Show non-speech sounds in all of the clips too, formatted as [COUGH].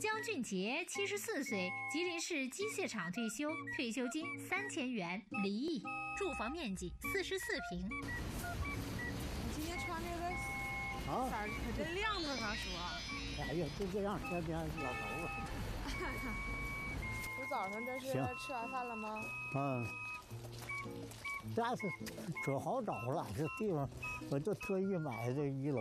江俊杰，七十四岁，吉林市机械厂退休，退休金三千元，离异，住房面积四十四平。你今天穿这个啊色，儿可真亮堂啊，叔。哎呀，就这样，天天老头叔 [LAUGHS] 早上这是吃完饭了吗？啊。啊，这是可好找了，这地方我就特意买这一楼。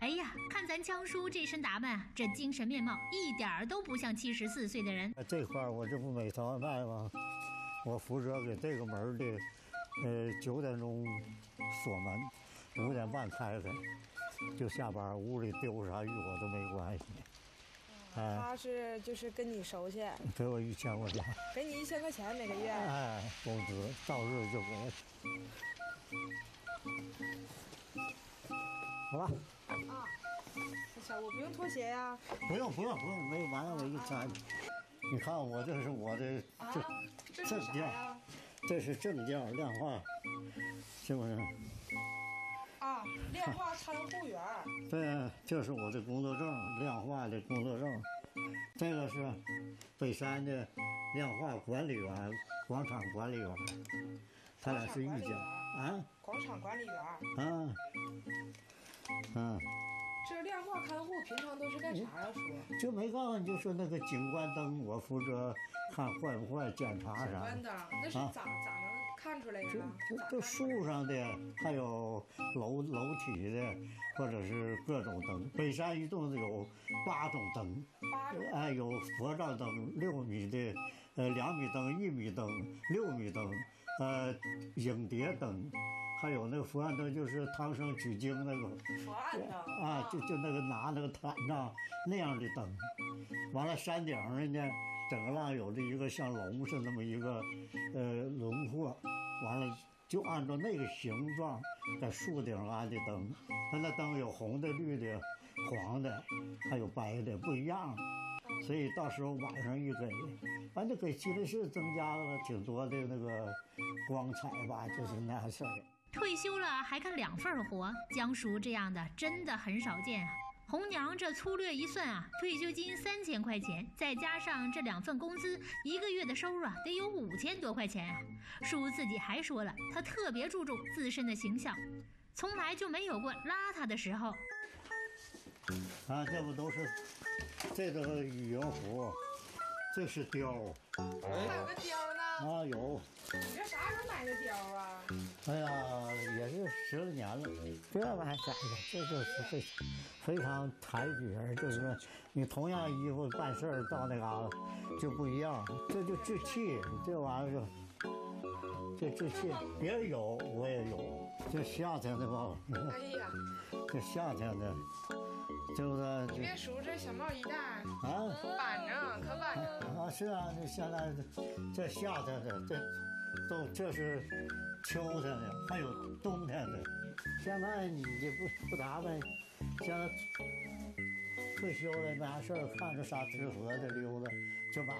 哎呀，看咱江叔这身打扮，这精神面貌一点儿都不像七十四岁的人。这块儿我这不美团外卖吗？我负责给这个门儿的，呃，九点钟锁门，五点半开开，就下班，屋里丢啥与我都没关系。哎，他是就是跟你熟悉，给我一千块钱，给你一千块钱每个月。哎，工资到日就给。好吧，小我不用拖鞋呀。不用不用不用，没完了我一粘。你看我这是我的这这证件，这是证件量化，是不是？啊，量化看护员。[LAUGHS] 对，这是我的工作证，量化的工作证。这个是北山的量化管理员、广场管理员，他俩是一家啊广场管理员。啊嗯！这量化看护平常都是干啥呀，叔？就没告诉你，就说那个景观灯，我负责看坏不坏，检查啥景观。灯，那是啊咋咋能看出来呀？就树上的，还有楼楼体的，或者是各种灯。北山一共有八种灯，哎，有佛照灯，六米的，呃，两米灯、一米灯、六米灯，呃，影碟灯，还有那个佛案灯，就是唐僧取经那个佛案灯啊，就就那个拿那个毯杖那样的灯。完了，山顶上呢，整个浪有着一个像龙似的那么一个呃轮廓，完了就按照那个形状在树顶上安的灯，它那灯有红的、绿的、黄的，还有白的，不一样。所以到时候晚上一给，反正给吉林市增加了挺多的那个光彩吧，就是那样式儿的。退休了还干两份活，江叔这样的真的很少见啊。红娘这粗略一算啊，退休金三千块钱，再加上这两份工资，一个月的收入啊得有五千多块钱啊。叔自己还说了，他特别注重自身的形象，从来就没有过邋遢的时候。啊，这不都是这都是羽绒服，这是貂还有个貂呢，啊，有。你这啥时候买的貂啊？哎呀，也是十来年了，这玩意儿这就是非非常抬举人，就是说你同样衣服办事儿到那嘎达就不一样，这就志气，这玩意儿就这志气，别人有我也有，这夏天的嘛，哎呀，[LAUGHS] 这夏天的，对不对？你别数这小帽一戴，啊板正可板正了。啊是啊，这现在这夏天的这都这是秋天的，还有冬天的。现在你这不不打扮，现在退休了没啥事儿，看着啥值合的溜达就买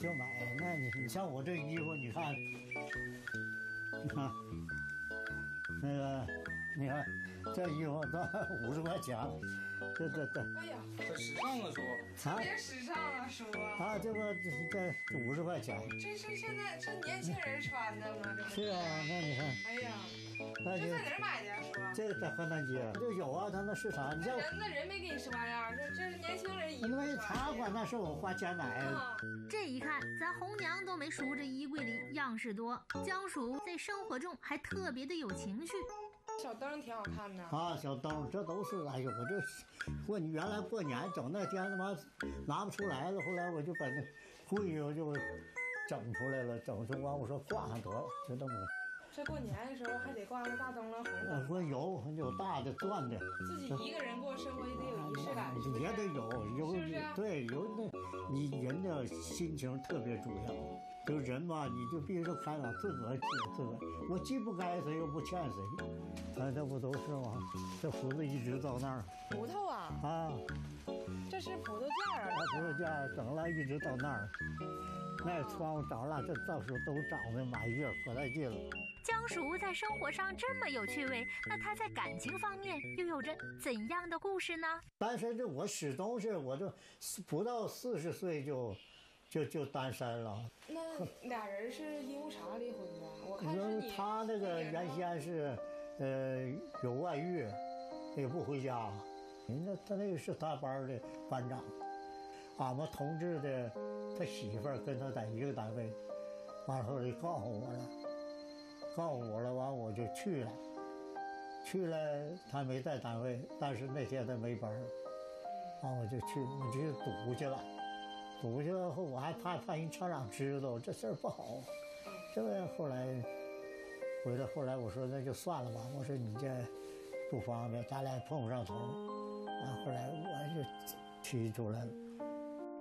就买。那你你像我这衣服，你看，你看那个，你看这衣服都 [LAUGHS] 五十块钱，这这这哎呀，这时尚了，叔。特别时尚啊，叔啊！啊，这个这这五十块钱。这是现在这年轻人穿的吗？这不是啊，那你看，哎呀，那这在哪儿买的呀，叔？这个在河南街就有啊，他那市场，你像人那人没给你什么玩意儿，这这是年轻人衣服因为穿茶馆那是我花钱买的，啊，这一看，咱红娘都没数这衣柜里样式多。江叔在生活中还特别的有情绪。小灯挺好看的。啊，小灯，这都是，哎呦，我这过你原来过年整那天他妈拿不出来了，后来我就把那柜子就整出来了，整出完我说挂上得了，就这么。这过年的时候还得挂个大灯笼、红的。我，说有有大的钻的，自己一个人过生活也得有仪式感，也得有有对有那，你人的心情特别重要。就人嘛，你就必须是开朗，自个儿记自个儿。我既不该谁，又不欠谁，哎，这不都是吗？这胡子一直到那儿葡萄啊，啊，这是葡萄架啊，不是这样，整了一直到那儿。那窗户着了，这到时候都长得满叶，可带劲了。江叔在生活上这么有趣味，那他在感情方面又有着怎样的故事呢？单身这我始终是，我就不到四十岁就就就单身了。那俩人是因为啥离婚的？我看是你他那个原先是，呃，有外遇，也不回家。人家他那个是他班的班长，俺们同志的他媳妇儿跟他在一个单位，完后就告诉我了，告诉我了，完我就去了，去了他没在单位，但是那天他没班儿，完我就去，我就去赌去了，堵去了后我还怕怕人厂长知道这事儿不好，这个后来回来后来我说那就算了吧，我说你这不方便，咱俩碰不上头，啊后来我就提出来了。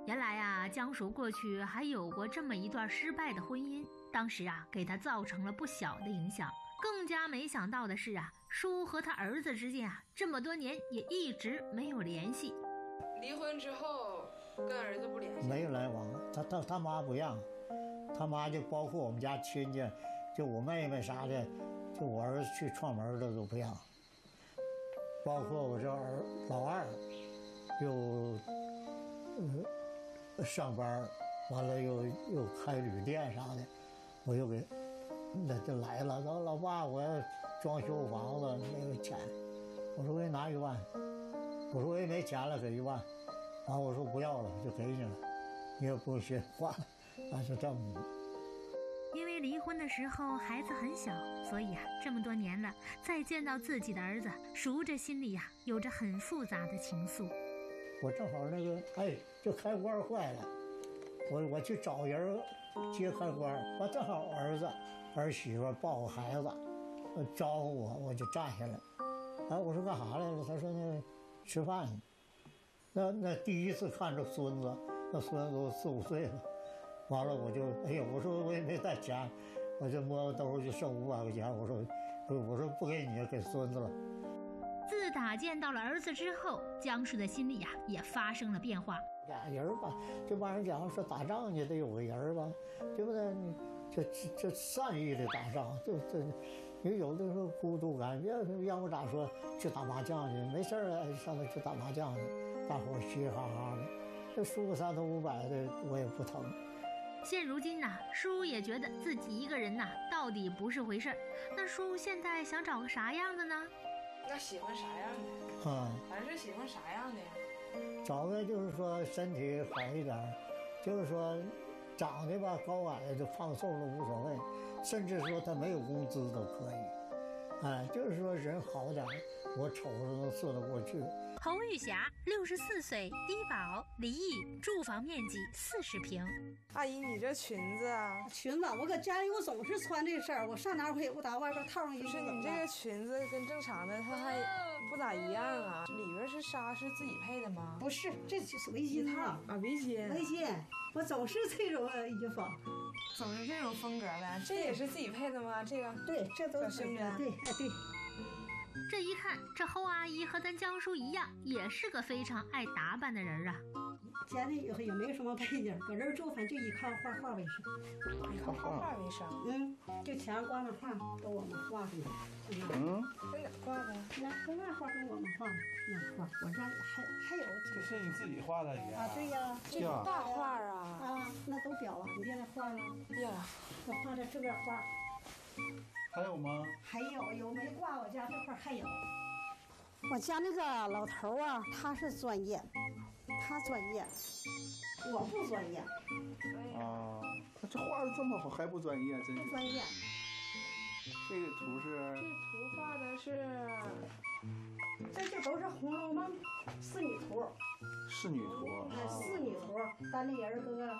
原来啊，江叔过去还有过这么一段失败的婚姻，当时啊给他造成了不小的影响。更加没想到的是啊，叔和他儿子之间啊这么多年也一直没有联系。离婚之后跟儿子不联系，没有来往，他他他妈不让，他妈就包括我们家亲戚，就我妹妹啥的，就我儿子去串门的都不让，包括我这儿老二，又呃上班，完了又又开旅店啥的，我又给那就来了，老老爸我要装修房子没有钱，我说我给你拿一万，我说我也没钱了，给一万。完我说不要了，就给你了，你也不学花，那就这么。因为离婚的时候孩子很小，所以啊这么多年了，再见到自己的儿子，叔这心里呀、有着很复杂的情愫。我正好那个哎，这开关坏了，我我去找人接开关，我正好儿子儿媳妇抱个孩子，呃招呼我，我就站下来。哎，我说干啥来了？他说那吃饭呢。那那第一次看着孙子，那孙子都四五岁了，完了我就哎呀，我说我也没带钱，我就摸摸兜就剩五百块钱，我说我我说不给你，给孙子了。自打见到了儿子之后，江叔的心里呀、也发生了变化。俩人儿吧，这帮人讲说打仗去得有个人儿吧，对不对？这这善意的打仗，这这，你有的时候孤独感，要是让我咋说，去打麻将去，没事儿啊，上那去打麻将去，大伙嘻嘻哈哈的，这输个三头五百的我也不疼。现如今呐、叔也觉得自己一个人呐、到底不是回事儿。那叔现在想找个啥样的呢？那喜欢啥样的？啊、还是喜欢啥样的呀？找个就是说身体好一点儿，就是说长得吧高矮就胖瘦了无所谓，甚至说他没有工资都可以，哎，就是说人好点儿，我瞅着能说得过去。侯玉霞，六十四岁，低保，离异，住房面积四十平。阿姨，你这裙子啊，裙子，我搁家里我总是穿这身儿，我上哪儿我也不打外边套上一不是身。你这个裙子跟正常的它还不咋一样啊，里边是纱是自己配的吗？不是，这就是围巾套，啊，围巾，围巾，我总是这种呃衣服。总是这种风格呗。这也是自己配的吗？这个对，这都是小胸针对，哎对。这一看，这侯阿姨和咱江叔一样，也是个非常爱打扮的人啊。家里也也没什么背景儿，搁这儿住，反正就依靠画画为生。以靠画画为生，嗯，就墙上挂那画，都我们画的。嗯，嗯，在哪挂的？那这那画都我们画的，那画我家里还还有这是你自己画的也啊，对呀，这是大画啊！啊，那都裱了，你别那画了，呀，我画的这边画。还有吗？还有有没挂？我家这块儿还有。我家那个老头儿啊，他是专业，他专业，我不专业，啊，他这画的这么好，还不专业，真是。不专业。这个图是这图画的是这这都是《红楼梦》仕女图，仕女图仕女图，单立人搁个，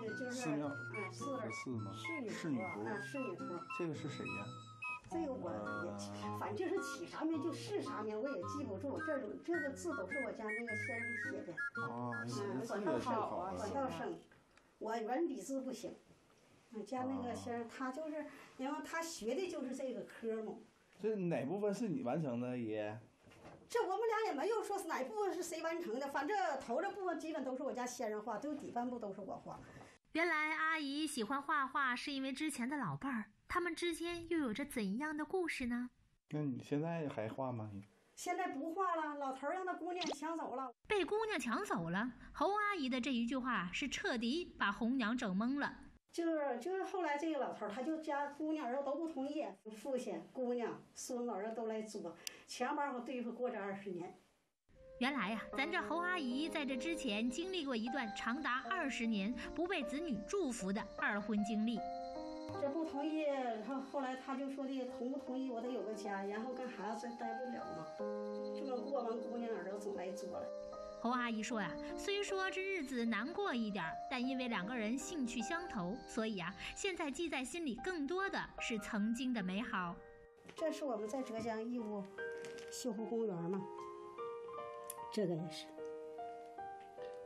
呃，就是，寺庙嗯，四个这，四吗？仕女仕女图，啊，仕女图。这个是谁呀？这个我也起，反正就是起啥名就是啥名，我也记不住。这种这个字都是我家那个先生写的，啊，嗯，管道生。管道生，我文笔字不行。我家那个先生，他就是，因为他学的就是这个科目。这哪部分是你完成的，爷？这我们俩也没有说是哪部分是谁完成的，反正头这部分基本都是我家先生画，就底半部都是我画。原来阿姨喜欢画画是因为之前的老伴儿，他们之间又有着怎样的故事呢？那你现在还画吗？现在不画了，老头儿让那姑娘抢走了。被姑娘抢走了，侯阿姨的这一句话是彻底把红娘整懵了。就是就是后来这个老头儿，他就家姑娘儿子都不同意，父亲、姑娘、孙子儿子都来作，强把我对付过这二十年。原来呀，咱这侯阿姨在这之前经历过一段长达二十年不被子女祝福的二婚经历。这不同意，后后来他就说的同不同意，我得有个家，然后跟孩子待不了嘛。这么过完，姑娘儿子总来作了。侯阿姨说呀，虽说这日子难过一点儿，但因为两个人兴趣相投，所以啊，现在记在心里更多的是曾经的美好。这是我们在浙江义乌西湖公园嘛，这个也是。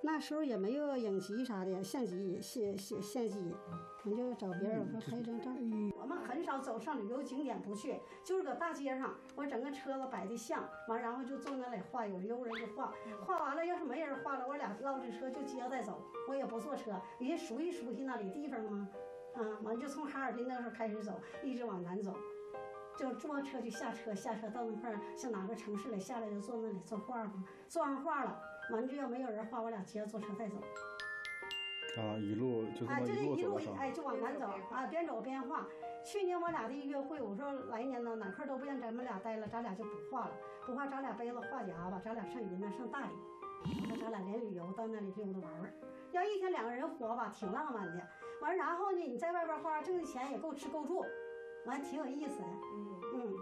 那时候也没有影集啥的，相机、相相相机，我就找别人我说拍张照。我们很少走上旅游景点不去，就是搁大街上，我整个车子摆的像，完然后就坐那里画，有有人就画，画完了要是没人画了，我俩唠着车就接着再走，我也不坐车，也熟悉熟悉那里地方嘛，啊，完就从哈尔滨那时候开始走，一直往南走。就坐车就下车，下车到那块儿，像哪个城市里下来就坐那里作画嘛，做完画了，完这要没有人画，我俩接着坐车再走。啊，一路就这哎，么就这一路。哎就往南走啊，边走边画。去年我俩的一约会，我说来年呢哪块都不让咱们俩待了，咱俩就不画了，不画咱俩背着画夹吧，咱俩上云南上大理，我说咱俩连旅游到那里溜达玩玩。要一天两个人活吧，挺浪漫的。完然后呢，你在外边花挣的钱也够吃够住，完挺有意思的。嗯，嗯。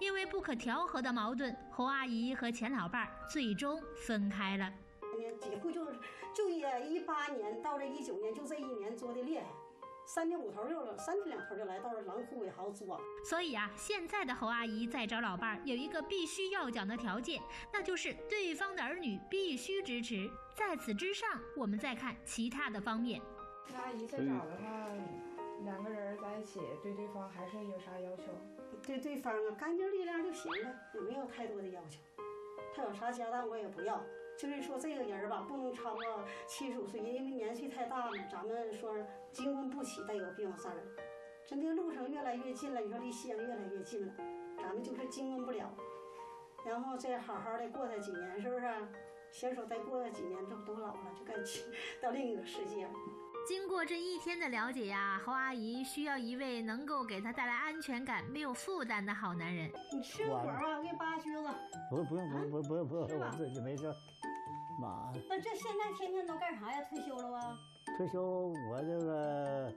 因为不可调和的矛盾，侯阿姨和钱老伴儿最终分开了。几乎就是就也一八年到这一九年，就这一年作的厉害，三天五头就了，三天两头就来到这狼窟尾好作。所以啊，现在的侯阿姨再找老伴儿有一个必须要讲的条件，那就是对方的儿女必须支持。在此之上，我们再看其他的方面。那阿姨再找的话，两个人在一起对对方还是有啥要求？对对方啊，干净利落就行了，也没有太多的要求。他有啥家当我也不要，就是说这个人吧，不能超过七十五岁，因为年岁太大了，咱们说金婚不起，再有病有事儿。真的路程越来越近了，你说离西安越来越近了，咱们就是经婚不了。然后再好好的过他几年，是不是？携手再过几年，这不都老了，就该去到另一个世界了。经过这一天的了解呀，侯阿姨需要一位能够给她带来安全感、没有负担的好男人。你吃个果儿吧，我给你扒靴子。不不用不用不用不用不用，我自己没事。妈，那这现在天天都干啥呀？退休了吧？退休我这个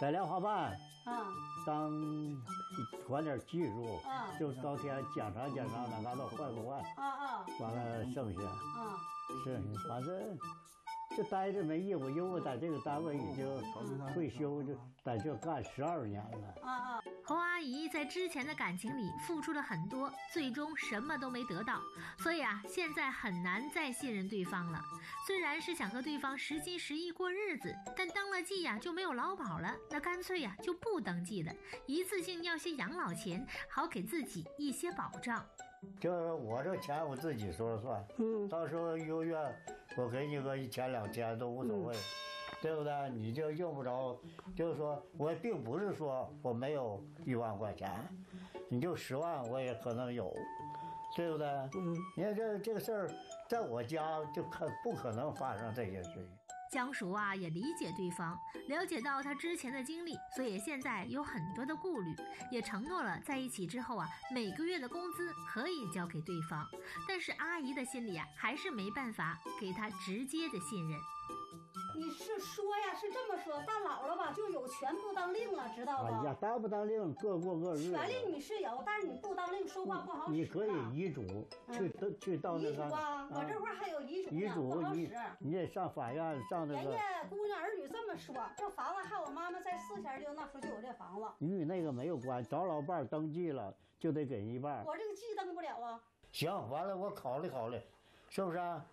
在莲花办啊当管点技术，啊就当天检查检查哪嘎达坏不坏，啊啊完了剩下啊！是反正这待着没意思，因为我在这个单位已经退休，就在这干十二年了。啊啊！侯阿姨在之前的感情里付出了很多，最终什么都没得到，所以啊，现在很难再信任对方了。虽然是想和对方实心实意过日子，但登了记呀就没有劳保了，那干脆呀就不登记了，一次性要些养老钱，好给自己一些保障。就是我这钱我自己说了算，嗯到时候一个月我给你个一千两千都无所谓，对不对？你就用不着，就是说我并不是说我没有一万块钱，你就十万我也可能有，对不对？嗯，你看这这个事儿，在我家就可不可能发生这些事情。相熟啊也理解对方，了解到他之前的经历，所以现在有很多的顾虑，也承诺了在一起之后啊，每个月的工资可以交给对方。但是阿姨的心里啊，还是没办法给他直接的信任。你是说呀？是这么说，到老了吧就有权不当令了，知道吧哎呀？，当不当令各过各日。权利你是有，但是你不当令，说话不好使啊。你可以遗嘱去到去到那遗嘱啊，我这块还有遗嘱呢，遗不嘱你好使。你得上法院上那个人家姑娘儿女这么说，这房子害我妈妈在四前就那时候就有这房子，与那个没有关，找老伴儿登记了就得给一半。我这个记登不了啊。行，完了我考虑考虑，是不是啊？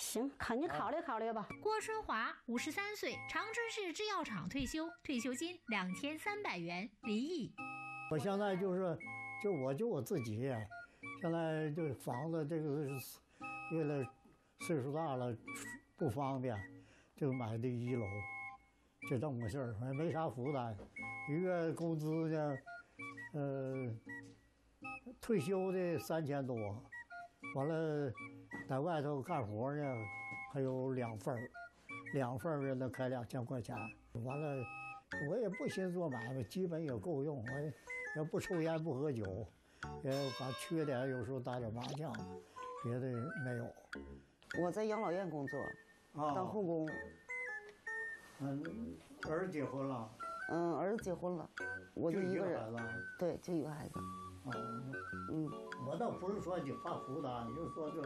行，考你考虑考虑吧。郭春华，五十三岁，长春市制药厂退休，退休金两千三百元，离异。我现在就是，就我就我自己，现在就房子这个是为了岁数大了不方便，就买的一楼，就这么个事儿，反正没啥负担。一个工资呢，呃，退休的三千多，完了在外头干活呢，还有两份儿，两份儿的那开两千块钱。完了，我也不寻思做买卖，基本也够用。我也不抽烟不喝酒，也把缺点有时候打点麻将，别的没有。我在养老院工作，啊当护工。嗯，儿子结婚了，嗯，儿子结婚了，我就一个人。个孩子啊。对，就一个孩子。哦，嗯，我倒不是说你怕负担，就是说这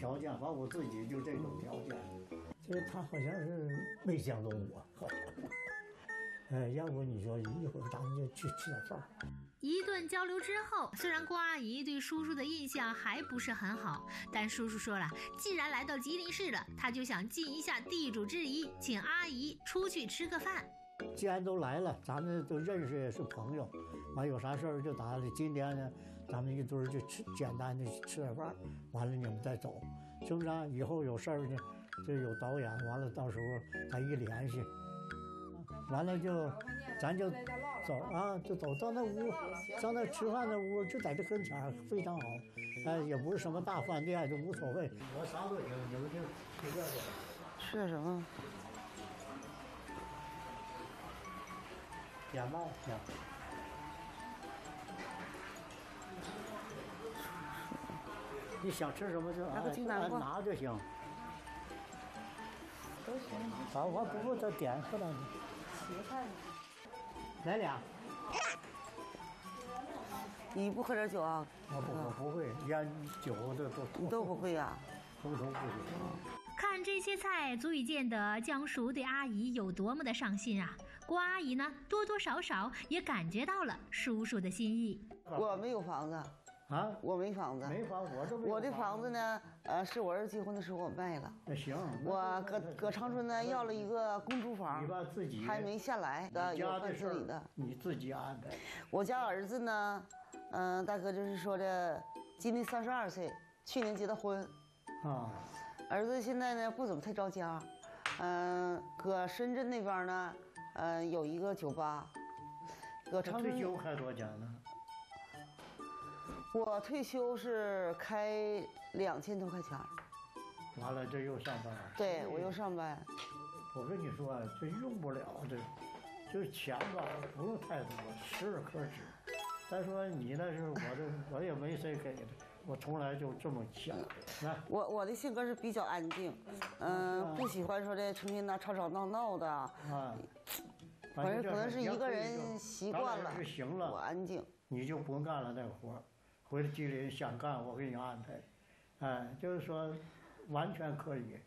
条件，反正我自己就这种条件。其实他好像是没相中我，好像。哎，要不你说一会儿咱们就去吃点饭。一顿交流之后，虽然郭阿姨对叔叔的印象还不是很好，但叔叔说了，既然来到吉林市了，他就想尽一下地主之谊，请阿姨出去吃个饭。既然都来了，咱们都认识也是朋友，完有啥事儿就打理。今天呢，咱们一堆儿就吃简单的吃点饭，完了你们再走，是不是啊？以后有事儿呢，就有导演，完了到时候咱一联系，完了就咱就走啊，就走到那屋，上那吃饭那屋，就在这跟前儿，非常好。哎，也不是什么大饭店，就无所谓。我啥都行，你们就随便走。吃点什么？点吧，你想吃什么就拿个金南瓜拿就行。都行。好，我不过再点过来。茄菜。来俩。你不喝点酒啊？我不我不会烟酒这都你都不会呀、通通不行。看这些菜，足以见得江叔对阿姨有多么的上心啊！郭阿姨呢，多多少少也感觉到了叔叔的心意。我没有房子，啊，我没房子。没房，我这我的房子呢，呃，是我儿子结婚的时候我卖了。那行。我搁搁长春呢要了一个公租房你，把自己还没下来的，你有饭家的事儿自理的。你自己安排。我家儿子呢，嗯、大哥就是说的，今年三十二岁，去年结的婚。啊，儿子现在呢不怎么太着家，嗯、搁深圳那边呢，嗯、有一个酒吧，搁长春。退休开多少钱呢？我退休是开两千多块钱儿，完了这又上班。对我又上班。我跟你说啊，这用不了这，就是钱吧，不用太多，时而可止。再说你那是我这，[LAUGHS] 我也没谁给的，我从来就这么想。来，我我的性格是比较安静，嗯、不喜欢说这成天那吵吵闹闹的，啊，反正可能是一个人习惯了就行了我，安静。你就不干了那活儿，回来吉林想干我给你安排，哎，就是说完全可以。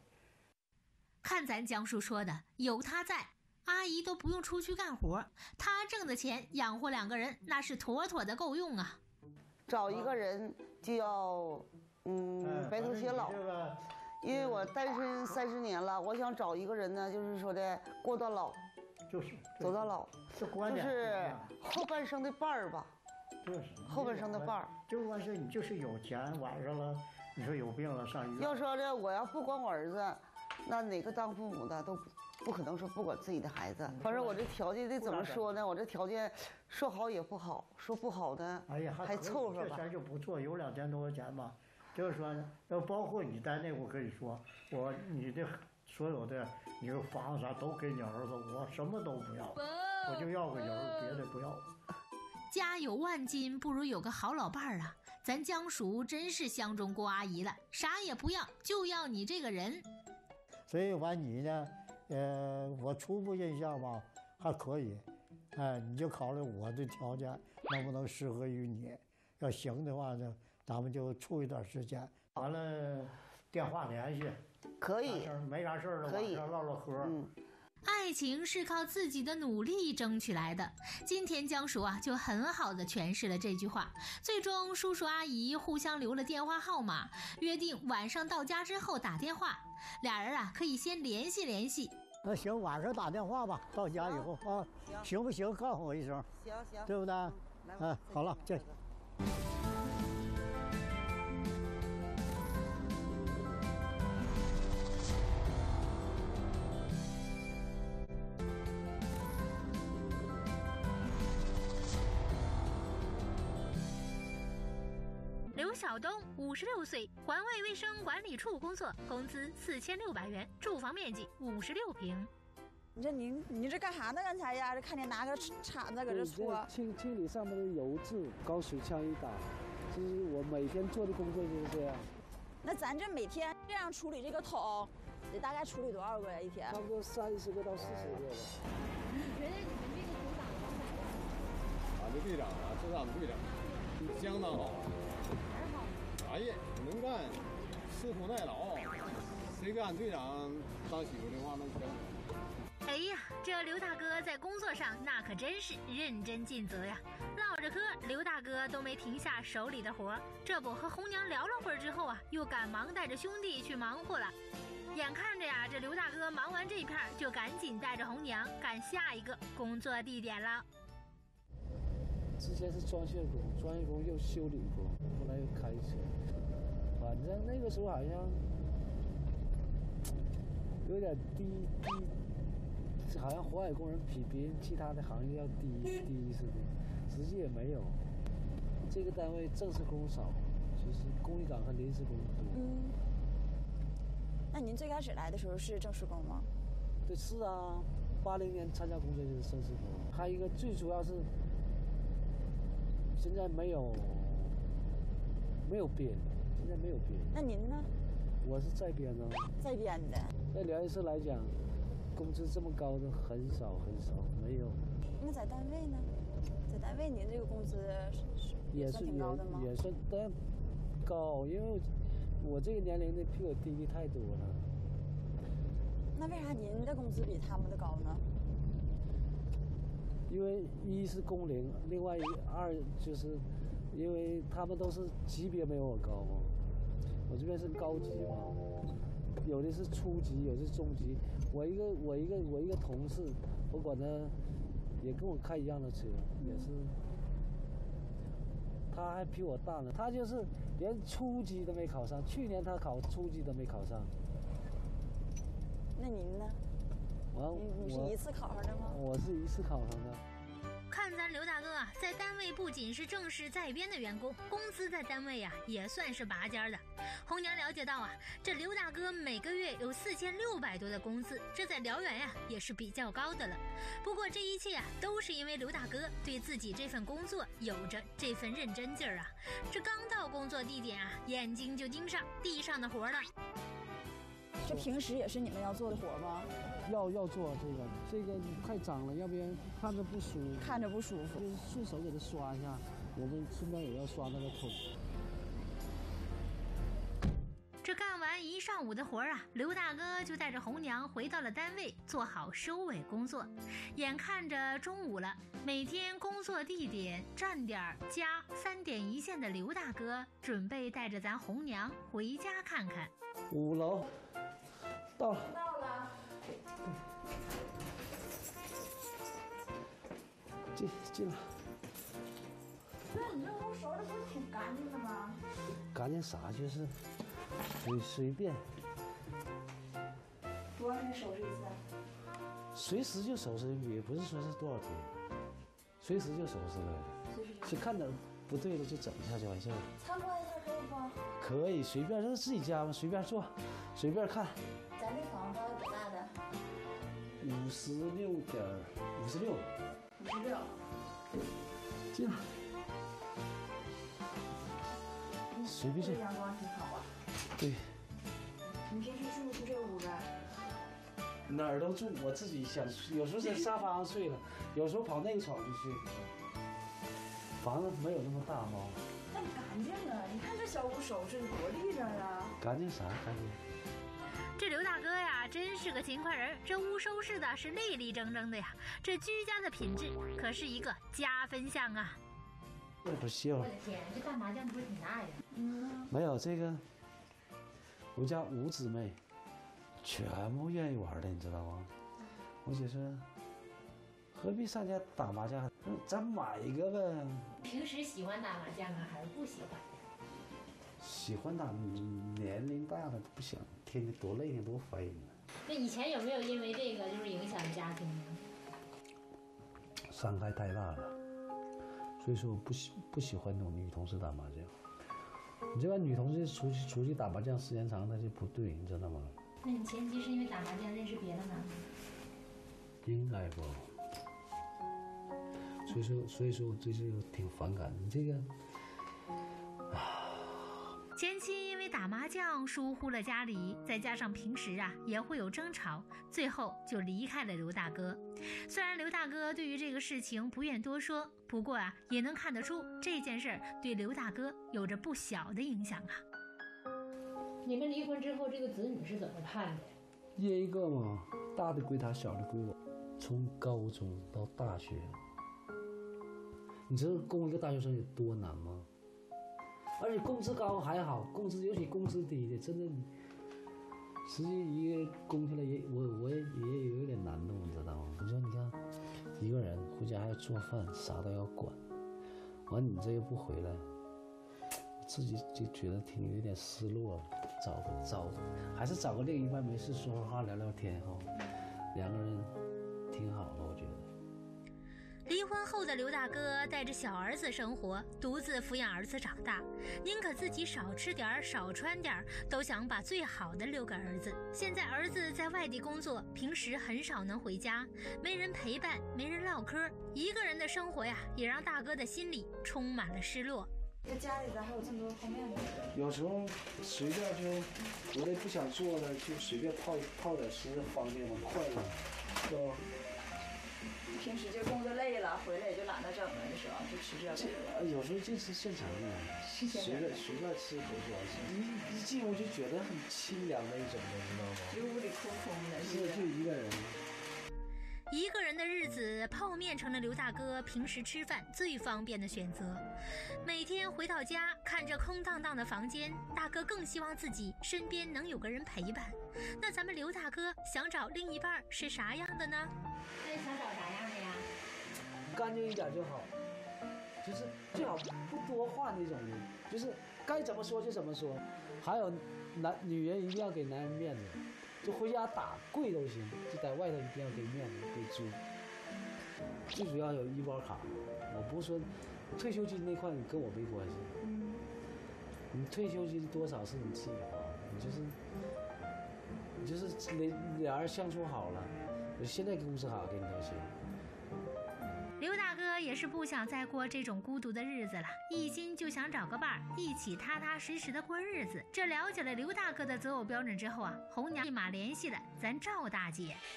看咱江叔说的，有他在，阿姨都不用出去干活，他挣的钱养活两个人，那是妥妥的够用啊。找一个人就要，嗯，哎白头偕老。这个因为我单身三十年了，我想找一个人呢，就是说的过到老，就是走到，老，就是后半生的伴儿吧。就是后半生的伴儿。就完事，你就是有钱，晚上了，你说有病了上医院。要说这我要不管我儿子，那哪个当父母的都不不可能说不管自己的孩子。反正我这条件得怎么说呢？我这条件说好也不好，说不好呢哎呀，还凑合吧。这钱就不错，有两千多块钱吧。就是说呢，要包括你在内，我跟你说，我你的所有的你说房子啥都给你儿子，我什么都不要，我就要个人，别的不要。家有万金，不如有个好老伴儿啊！咱江叔真是相中郭阿姨了，啥也不要，就要你这个人。所以完你呢，呃，我初步印象吧还可以，哎，你就考虑我的条件能不能适合于你，要行的话呢，咱们就处一段时间，完了电话联系，可以没啥事儿了，可以晚上唠唠嗑。嗯，爱情是靠自己的努力争取来的。今天江叔啊，就很好的诠释了这句话。最终，叔叔阿姨互相留了电话号码，约定晚上到家之后打电话。俩人啊，可以先联系联系。那行，晚上打电话吧，到家以后啊，行行不行？告诉我一声，行行，对不对？来吧哎，好了，这刘晓东，五十六岁，环卫卫生管理处工作，工资四千六百元，住房面积五十六平。你这您你这干啥呢？刚才呀，这看见拿个铲子搁这搓。清清理上面的油渍，高水枪一打，就是我每天做的工作就是这样。那咱这每天这样处理这个桶，得大概处理多少个呀？一天？差不多三十个到四十个吧。你觉得你们这个组长怎么样？俺的队长啊，这是俺们队长，相当好。哎呀？能干，吃苦耐劳。谁给俺队长当媳妇的话，那可。哎呀，这刘大哥在工作上那可真是认真尽责呀！唠着嗑，刘大哥都没停下手里的活这不和红娘聊了会儿之后啊，又赶忙带着兄弟去忙活了。眼看着呀，这刘大哥忙完这片就赶紧带着红娘赶下一个工作地点了。之前是装卸工，装卸工又修理工，后来又开车，反正那个时候好像有点低低。好像火海工人比别人其他的行业要低低似的，实际也没有。这个单位正式工少，就是公益岗和临时工多。嗯。那您最开始来的时候是正式工吗？对，是啊。八零年参加工作就是正式工。还有一个最主要是，现在没有没有编，现在没有编。那您呢？我是在编的。在编的。在辽源市来讲。工资这么高的很少很少，没有。那在单位呢？在单位您这个工资也是挺高的吗？也算但高，因为我这个年龄的比我低的太多了。那为啥您的工资比他们的高呢？因为一是工龄，另外一二就是，因为他们都是级别没有我高嘛，我这边是高级嘛。有的是初级，有的是中级。我一个我一个我一个同事，我管他，也跟我开一样的车，也是。他还比我大呢，他就是连初级都没考上，去年他考初级都没考上。那您呢？我你你是一次考上的吗？我是一次考上的。看咱刘大哥啊，在单位不仅是正式在编的员工，工资在单位呀也算是拔尖的。红娘了解到啊，这刘大哥每个月有四千六百多的工资，这在辽源呀也是比较高的了。不过这一切啊，都是因为刘大哥对自己这份工作有着这份认真劲儿啊。这刚到工作地点啊，眼睛就盯上地上的活了。这平时也是你们要做的活吗？要要做这个，这个太脏了，要不然看着不舒服。看着不舒服，就是顺手给它刷一下。我们顺便也要刷那个桶。一上午的活啊，刘大哥就带着红娘回到了单位，做好收尾工作。眼看着中午了，每天工作地点、站点、家三点一线的刘大哥，准备带着咱红娘回家看看。五楼，到了。到了。进进来。那你这屋收拾不是挺干净的吗？干净啥？就是随随便。多少天收拾一次？随时就收拾，也不是说是多少天，随时就收拾了。就看着不对了就整一下就完事儿了。参观一下可以不？可以，随便，这是自己家嘛，随便坐，随便看。咱这房子多大的？五十六点五十六。五十六。进来。随便这阳光挺好啊。对。你平时住不住这屋呗？哪儿都住，我自己想，有时候在沙发上睡了，有时候跑那个床去睡。房子没有那么大哈？那干净啊！你看这小屋收拾的多利整啊！干净啥？干净。这刘大哥呀，真是个勤快人，这屋收拾的是立立正正的呀，这居家的品质可是一个加分项啊。不行。我的天，这打麻将不是挺大呀？嗯。没有这个，我家五姊妹，全部愿意玩的，你知道吗？我姐说，何必上家打麻将？咱买一个呗。平时喜欢打麻将啊，还是不喜欢？喜欢打，年龄大了不想，天天多累呢，多烦人。那以前有没有因为这个就是影响家庭呢？伤害太大了，所以说我不喜不喜欢同女同事打麻将。你这帮女同志出去出去打麻将时间长，那就不对，你知道吗？那你前妻是因为打麻将认识别的男的？应该不。所以说，所以说我对这个挺反感。你这个，啊前期因为打麻将疏忽了家里，再加上平时啊也会有争吵，最后就离开了刘大哥。虽然刘大哥对于这个事情不愿多说，不过啊也能看得出这件事儿对刘大哥有着不小的影响啊。你们离婚之后，这个子女是怎么判的？一人一个嘛，大的归他，小的归我。从高中到大学，你知道供一个大学生有多难吗？而且工资高还好，工资尤其工资低的，真的，实际一个供下来也我我也也有点难度，你知道吗？你说你看，一个人回家还要做饭，啥都要管，完你这又不回来，自己就觉得挺有点失落。找找，还是找个另一半，没事说说话聊聊天哈，离婚后的刘大哥带着小儿子生活，独自抚养儿子长大，宁可自己少吃点儿、少穿点儿，都想把最好的留给儿子。现在儿子在外地工作，平时很少能回家，没人陪伴，没人唠嗑，一个人的生活呀，也让大哥的心里充满了失落。这家里边还有这么多泡面呢。有时候随便就我也不想做了，就随便泡泡点吃，方便嘛，快嘛，是吧？平时就工作累了，回来也就懒得整了的时候，就吃这个。有时候就吃现成的，随便随便吃口就完事。一一进屋就觉得很清凉的一种的，知道吗？就屋里空空的。是就一个人。一个人的日子，泡面成了刘大哥平时吃饭最方便的选择。每天回到家，看着空荡荡的房间，大哥更希望自己身边能有个人陪伴。那咱们刘大哥想找另一半是啥样的呢？那你想找啥？干净一点就好，就是最好不多话那种的，就是该怎么说就怎么说。还有，男女人一定要给男人面子。就回家打跪都行，就在外头一定要给面子给足。最主要有医保卡，我不是说退休金那块你跟我没关系。你退休金多少是你自己花，你就是你就是俩俩人相处好了，我现在工资卡给你都行。也是不想再过这种孤独的日子了，一心就想找个伴儿，一起踏踏实实的过日子。这了解了刘大哥的择偶标准之后啊，红娘立马联系了咱赵大姐。[LAUGHS]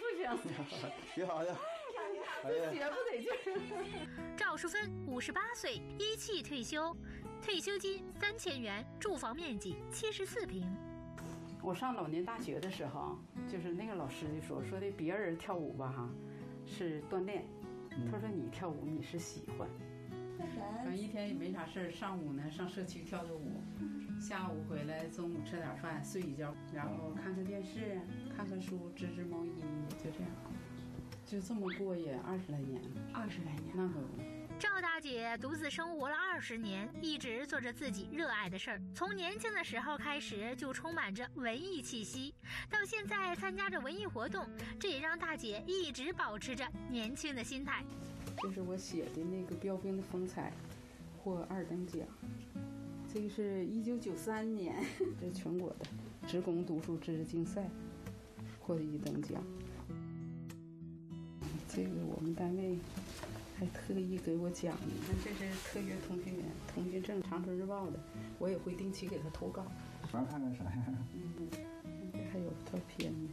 不行，挺好的。[LAUGHS] 淑芬，五十八岁，一汽退休，退休金三千元，住房面积七十四平。我上老年大学的时候，就是那个老师就说说的别人跳舞吧哈，是锻炼，他说你跳舞你是喜欢。反正一天也没啥事儿，上午呢上社区跳跳舞，下午回来中午吃点饭睡一觉，然后看看电视，看看书，织织毛衣，就这样。就这么过也二十来年了，二十来年，那可不。赵大姐独自生活了二十年，一直做着自己热爱的事儿。从年轻的时候开始，就充满着文艺气息，到现在参加着文艺活动，这也让大姐一直保持着年轻的心态。这是我写的那个标兵的风采，获二等奖。这个是一九九三年，[LAUGHS] 这是全国的职工读书知识竞赛，获得一等奖。这个我们单位还特意给我讲呢。你看，这是特约通讯员，通讯证《长春日报》的，我也会定期给他投稿。咱看看啥呀？嗯，这还有照片呢。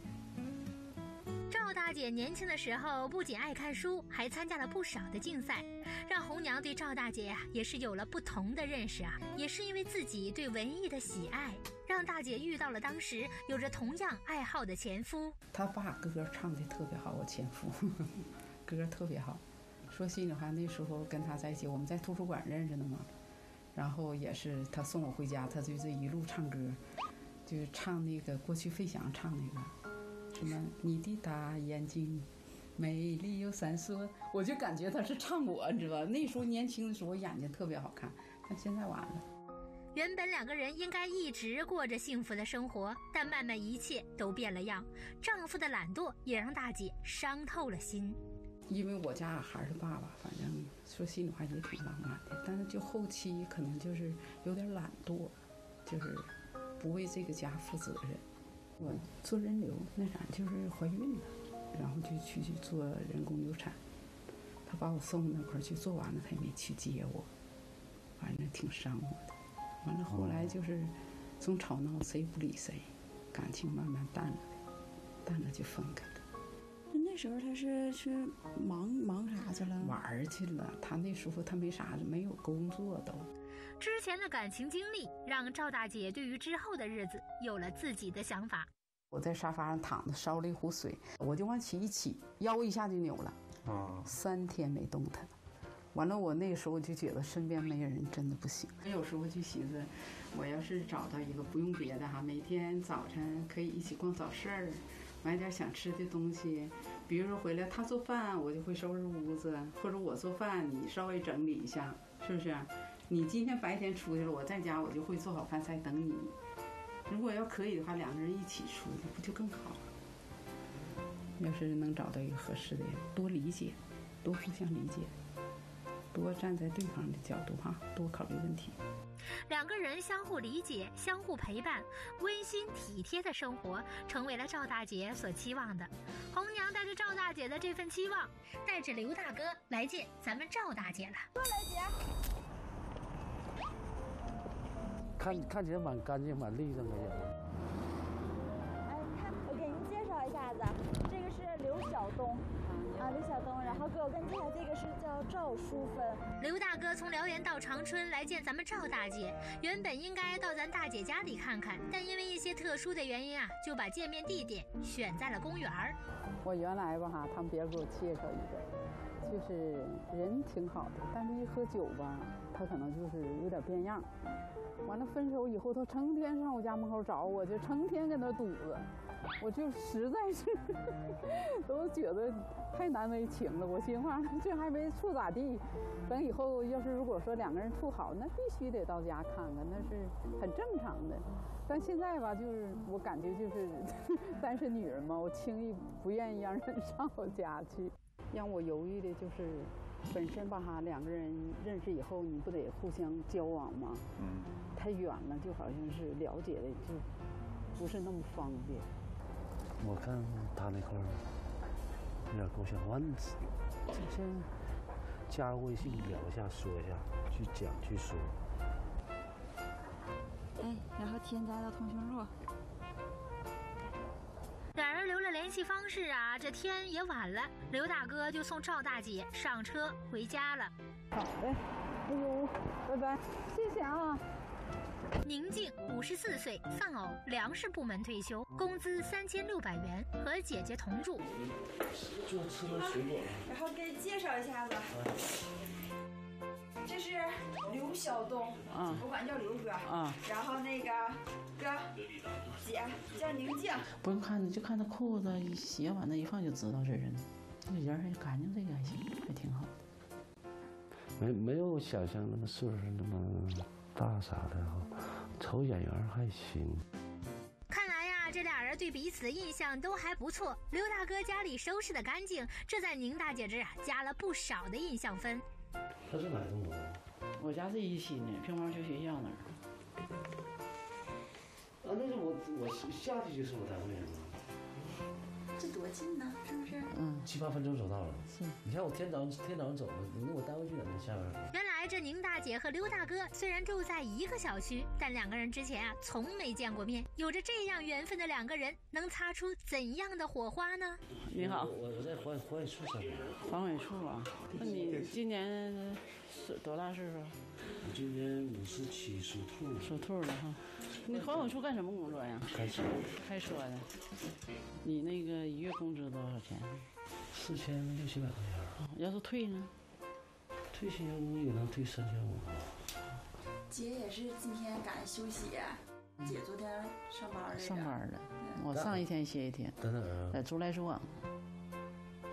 赵大姐年轻的时候不仅爱看书，还参加了不少的竞赛，让红娘对赵大姐呀也是有了不同的认识啊。也是因为自己对文艺的喜爱，让大姐遇到了当时有着同样爱好的前夫。他爸歌唱的特别好，我前夫 [LAUGHS] 歌特别好。说心里话，那时候跟他在一起，我们在图书馆认识的嘛。然后也是他送我回家，他就这一路唱歌，就唱那个过去费翔唱那个。什么？你的大眼睛，美丽又闪烁，我就感觉他是唱我，你知道吧？那时候年轻的时候眼睛特别好看，但现在完了。原本两个人应该一直过着幸福的生活，但慢慢一切都变了样。丈夫的懒惰也让大姐伤透了心。因为我家孩儿的爸爸，反正说心里话也挺浪漫的，但是就后期可能就是有点懒惰，就是不为这个家负责任。我做人流那啥就是怀孕了，然后就去去做人工流产。他把我送那块去做完了，他也没去接我，反正挺伤我的。完了后来就是总吵闹，谁不理谁，感情慢慢淡了，淡了就分开。那时候他是是忙忙啥去了？玩儿去了。他那时候他没啥，没有工作都。之前的感情经历让赵大姐对于之后的日子有了自己的想法。我在沙发上躺着，烧了一壶水，我就往起一起，腰一下就扭了。啊！三天没动弹，完了，我那时候就觉得身边没人真的不行。有时候就寻思，我要是找到一个不用别的哈，每天早晨可以一起逛早市儿，买点想吃的东西，比如说回来他做饭，我就会收拾屋子，或者我做饭，你稍微整理一下，是不是？你今天白天出去了，我在家我就会做好饭菜等你。如果要可以的话，两个人一起出去，不就更好了？要是能找到一个合适的，多理解，多互相理解，多站在对方的角度哈，多考虑问题。两个人相互理解、相互陪伴、温馨体贴的生活，成为了赵大姐所期望的。红娘带着赵大姐的这份期望，带着刘大哥来见咱们赵大姐了。过来，姐。看看起来蛮干净、蛮利索的人。哎，看，我给您介绍一下子。这个是刘晓东，啊，李晓东，然后给我跟进来，这个是叫赵淑芬。刘大哥从辽源到长春来见咱们赵大姐，原本应该到咱大姐家里看看，但因为一些特殊的原因啊，就把见面地点选在了公园儿。我原来吧哈，他们别人给我介绍一个，就是人挺好的，但是一喝酒吧，他可能就是有点变样。完了分手以后，他成天上我家门口找我，就成天跟那堵着。我就实在是 [LAUGHS] 都觉得太难为情了。我心话，这还没处咋地，等以后要是如果说两个人处好，那必须得到家看看，那是很正常的。但现在吧，就是我感觉就是 [LAUGHS] 单身女人嘛，我轻易不愿意让人上我家去。让我犹豫的就是，本身吧哈，两个人认识以后，你不得互相交往吗？嗯。太远了，就好像是了解的就不是那么方便。我看他那块儿有点够呛，完先加微信聊一下，说一下，去讲去说。哎，然后添加到通讯录。俩人留了联系方式啊，这天也晚了，刘大哥就送赵大姐上车回家了。好嘞，哎呦，拜拜，谢谢啊。宁静，五十四岁，丧偶，粮食部门退休，工资三千六百元，和姐姐同住。就吃了水果。然后给介绍一下子，这是刘晓东，我管叫刘哥。啊。然后那个哥，姐叫宁静。不用看，就看他裤子鞋往那一放就知道这人，这人还干净，这个还行，还挺好。没没有想象那么岁数那么。大啥的哈，瞅眼缘还行。看来呀，这俩人对彼此的印象都还不错。刘大哥家里收拾的干净，这在宁大姐这啊加了不少的印象分。他是哪栋楼？我家是一期的乒乓球学校那儿。啊，那是我我下去就是我单位了。这多近呢，是不是？嗯，七八分钟走到了。是，你看我天早上天早上走的，那我单位就在那下边。原来这宁大姐和刘大哥虽然住在一个小区，但两个人之前啊从没见过面。有着这样缘分的两个人，能擦出怎样的火花呢？你好，我我在环环卫处上班。环卫处啊？那你今年是多大岁数？我今年五十七，属兔。属兔的哈。你环卫处干什么工作呀？开车。开车的。你那个一月工资多少钱？四千六七百块钱。要是退呢？退休也能退三千五。姐也是今天赶休息。姐昨天上班了。上班了。我上一天歇一天。在哪儿？在竹来树啊。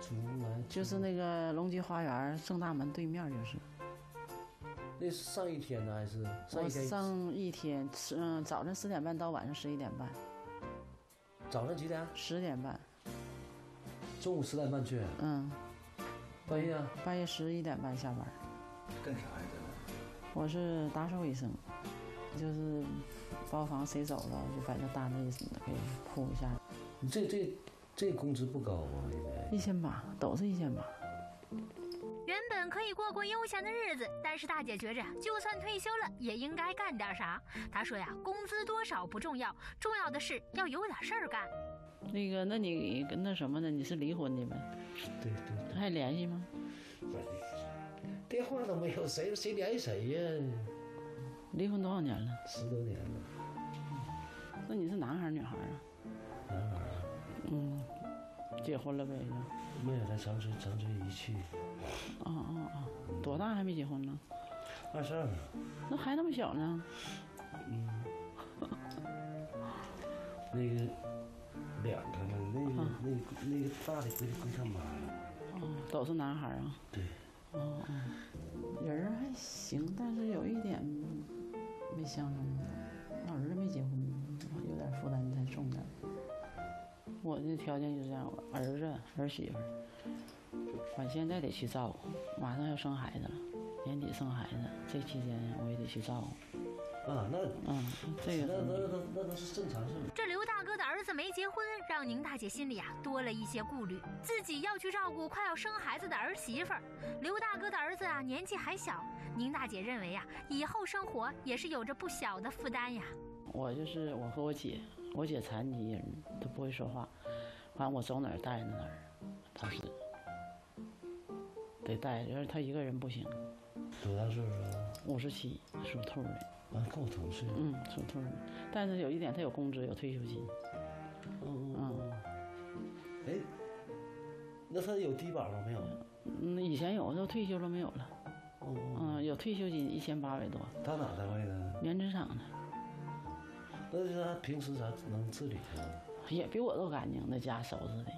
竹来。就是那个龙吉花园正大门对面就是。那是上一天呢还是上我一天？上一天，嗯，早晨十点半到晚上十一点半，早上几点？十点半，中午十点半去。嗯，半夜啊？半夜十一点半下班。干啥呀？在我是打扫卫生，就是包房谁走了，就把这单子给铺一下。你这这这工资不高啊？应该一千八，都是一千八。原本可以过过悠闲的日子，但是大姐觉着，就算退休了，也应该干点啥。她说呀，工资多少不重要，重要的是要有点事儿干。那个，那你跟那什么呢？你是离婚的呗？对对。还联系吗？电话都没有，谁谁联系谁呀？离婚多少年了？十多年了。那你是男孩儿女孩儿啊？男孩儿。嗯，结婚了呗？没有，在长春长春一去。哦哦哦，多大还没结婚呢？二十二。那还那么小呢？嗯。那个两个呢，那个、啊那个那个大的归归他妈了。哦，都是男孩啊？对。哦哦，人还行，但是有一点没相中，我我的条件就是这样，儿子儿媳妇儿，反现在得去照顾，马上要生孩子了，年底生孩子，这期间我也得去照顾。啊，那嗯，这个那那那那都是正常事。这刘大哥的儿子没结婚，让宁大姐心里啊多了一些顾虑，自己要去照顾快要生孩子的儿媳妇儿。刘大哥的儿子啊年纪还小，宁大姐认为啊、以后生活也是有着不小的负担呀。我就是我和我姐，我姐残疾人，她不会说话，反正我走哪儿带着哪儿，她是得带着，要是她一个人不行。多大岁数了？五十七，属兔的。啊，跟我同岁。嗯，属兔的，但是有一点，她有工资，有退休金。嗯嗯。哎，那她有低保吗？没有。嗯，以前有，都退休了没有了。哦。嗯，有退休金一千八百多。他哪单位的？棉织厂的。那就是他平时咋能自理呢？也比我都干净，那家收拾的，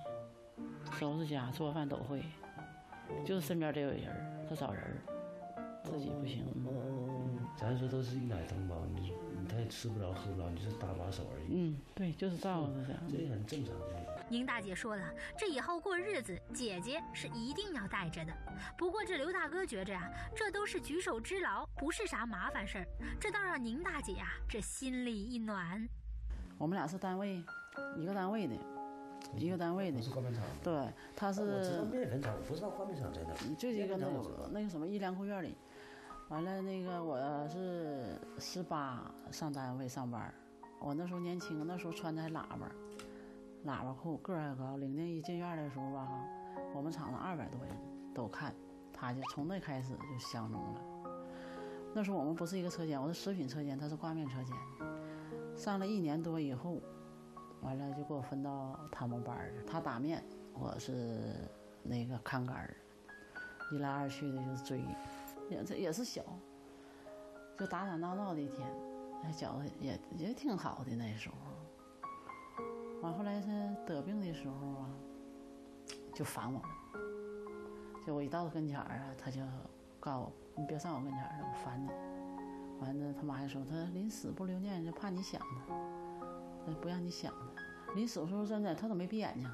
收拾家做饭都会，就是身边得有人儿，他找人儿，自己不行。嗯，咱说都是一奶同胞，你你他也吃不着喝不着，你是搭把手而已。嗯，对，就是照顾他这样。这也很正常的。宁大姐说了，这以后过日子，姐姐是一定要带着的。不过这刘大哥觉着呀、这都是举手之劳，不是啥麻烦事儿，这倒让宁大姐呀、这心里一暖。我们俩是单位，一个单位的，一个单位的。是灌面厂。对，他是。我知道面粉厂，我不知道灌面厂在哪。就一个那个那个什么一粮库院里，完了那个我是十八上单位上班，我那时候年轻，那时候穿的还喇叭，喇叭裤，个儿还高。领令一进院的时候吧，我们厂子二百多人都看，他就从那开始就相中了。那时候我们不是一个车间，我是食品车间，他是挂面车间。上了一年多以后，完了就给我分到他们班儿。他打面，我是那个看杆儿。一来二去的就是追，也这也是小，就打打闹闹的一天，哎，觉得也也挺好的那时候。后来他得病的时候啊，就烦我了。就我一到他跟前儿啊，他就告诉我：“你别上我跟前儿了，我烦你。”完了，他妈还说：“他临死不留念，就怕你想他，他不让你想他。临死的时候真的，他都没闭眼睛。”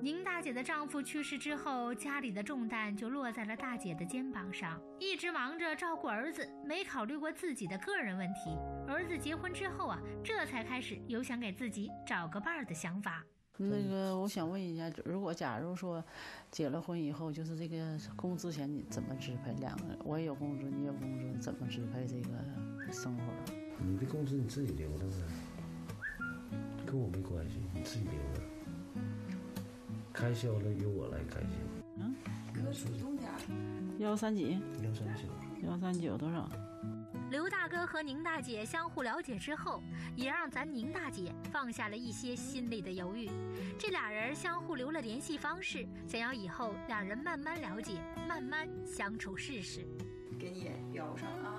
宁大姐的丈夫去世之后，家里的重担就落在了大姐的肩膀上，一直忙着照顾儿子，没考虑过自己的个人问题。儿子结婚之后啊，这才开始有想给自己找个伴儿的想法。那个，我想问一下，如果假如说结了婚以后，就是这个工资钱你怎么支配？两个我也有工资，你有工资，怎么支配这个生活？你的工资你自己留着呗，跟我没关系，你自己留着。开销了由我来开销。嗯，可主动点。幺三几？幺三九。幺三九多少？刘大哥和宁大姐相互了解之后，也让咱宁大姐放下了一些心里的犹豫。这俩人相互留了联系方式，想要以后俩人慢慢了解，慢慢相处试试。给你标上啊。